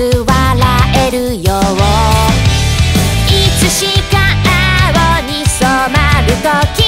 座らえるよ。いつしか青に染まる時。